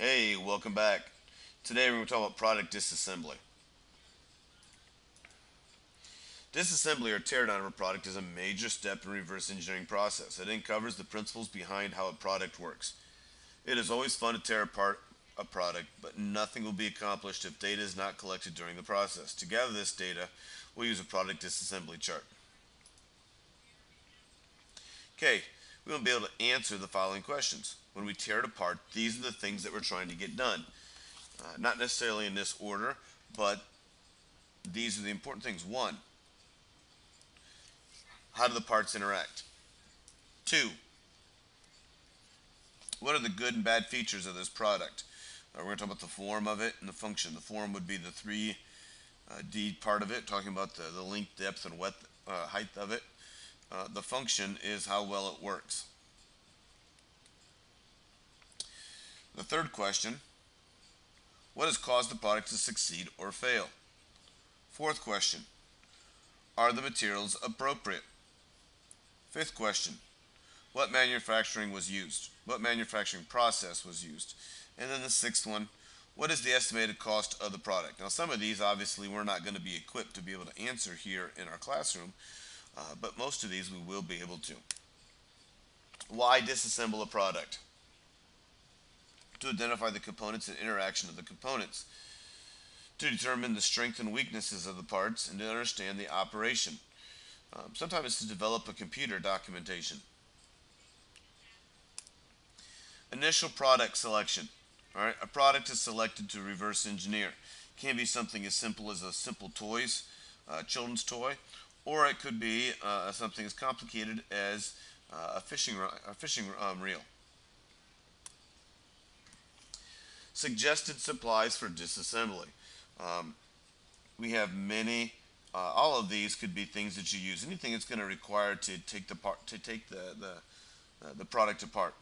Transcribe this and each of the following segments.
Hey, welcome back. Today we're going to talk about product disassembly. Disassembly or teardown of a product is a major step in reverse engineering process. It uncovers the principles behind how a product works. It is always fun to tear apart a product, but nothing will be accomplished if data is not collected during the process. To gather this data, we'll use a product disassembly chart. Okay, we will be able to answer the following questions. When we tear it apart, these are the things that we're trying to get done. Uh, not necessarily in this order, but these are the important things. One, how do the parts interact? Two, what are the good and bad features of this product? Uh, we're going to talk about the form of it and the function. The form would be the 3D uh, part of it, talking about the, the length, depth, and width, uh, height of it. Uh, the function is how well it works. The third question, what has caused the product to succeed or fail? Fourth question, are the materials appropriate? Fifth question, what manufacturing was used? What manufacturing process was used? And then the sixth one, what is the estimated cost of the product? Now some of these obviously we're not going to be equipped to be able to answer here in our classroom, uh, but most of these we will be able to. Why disassemble a product? To identify the components and interaction of the components. To determine the strengths and weaknesses of the parts and to understand the operation. Um, sometimes to develop a computer documentation. Initial product selection. All right, a product is selected to reverse engineer. It can be something as simple as a simple toys, uh, children's toy, or it could be uh, something as complicated as uh, a fishing, a fishing um, reel. Suggested supplies for disassembly. Um, we have many uh, all of these could be things that you use. Anything that's going to require to take the part to take the the, uh, the product apart.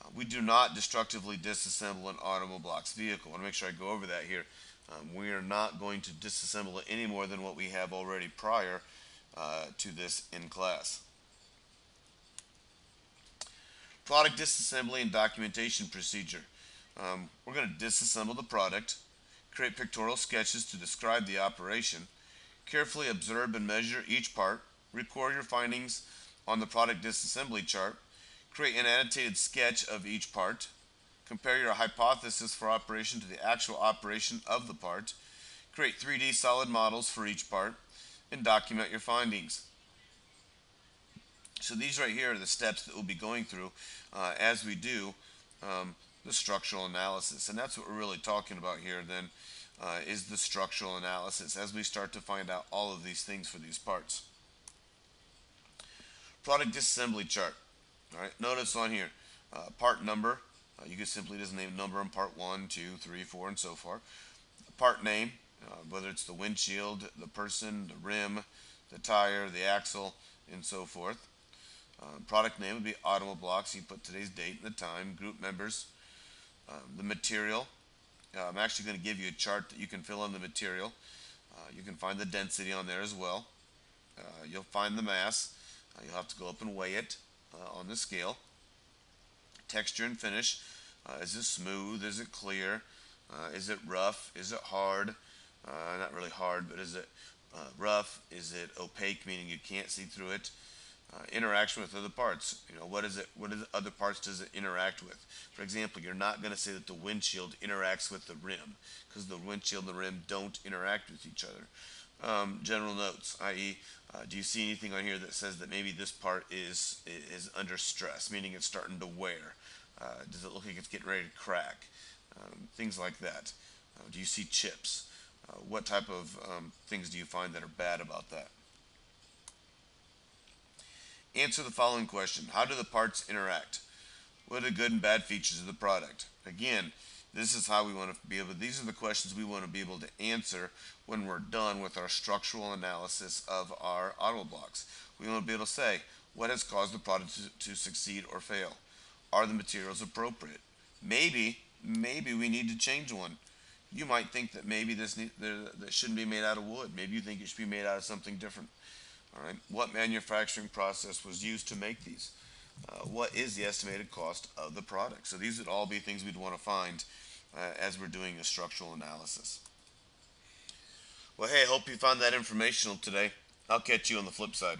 Uh, we do not destructively disassemble an Automoblox vehicle. I want to make sure I go over that here. Um, we are not going to disassemble it any more than what we have already prior uh, to this in class. Product disassembly and documentation procedure. Um, we're going to disassemble the product, create pictorial sketches to describe the operation, Carefully observe and measure each part. Record your findings on the product disassembly chart. Create an annotated sketch of each part. Compare your hypothesis for operation to the actual operation of the part. Create 3D solid models for each part and document your findings. So these right here are the steps that we'll be going through uh, as we do um, the structural analysis. And that's what we're really talking about here then uh, is the structural analysis as we start to find out all of these things for these parts. Product disassembly chart. All right, notice on here, uh, part number. Uh, you can simply just name number in part 1, 2, 3, 4, and so forth. Part name, uh, whether it's the windshield, the person, the rim, the tire, the axle, and so forth. Uh, product name would be Automoblox. You put today's date and the time. Group members. Um, the material, uh, I'm actually going to give you a chart that you can fill in the material. Uh, you can find the density on there as well. Uh, you'll find the mass. Uh, you'll have to go up and weigh it uh, on the scale. Texture and finish. Uh, is it smooth? Is it clear? is it rough? Is it hard? not really hard, but is it rough? Is it opaque, meaning you can't see through it? Uh, interaction with other parts. You know, what is it? What is it, other parts does it interact with? For example, you're not going to say that the windshield interacts with the rim because the windshield and the rim don't interact with each other. Um, general notes, i.e., uh, do you see anything on here that says that maybe this part is is under stress, meaning it's starting to wear? Uh, does it look like it's getting ready to crack? Um, things like that. Uh, do you see chips? Uh, what type of um, things do you find that are bad about that? Answer the following question. How do the parts interact? What are the good and bad features of the product? Again, this is how we want to be able these are the questions we want to be able to answer when we're done with our structural analysis of our Automoblox. We want to be able to say, what has caused the product to, to succeed or fail? Are the materials appropriate? Maybe, maybe we need to change one. You might think that maybe this need, that shouldn't be made out of wood. Maybe you think it should be made out of something different. All right, what manufacturing process was used to make these? uh, what is the estimated cost of the product. So these would all be things we'd want to find uh, as we're doing a structural analysis. Well, hey, I hope you found that informational today. I'll catch you on the flip side.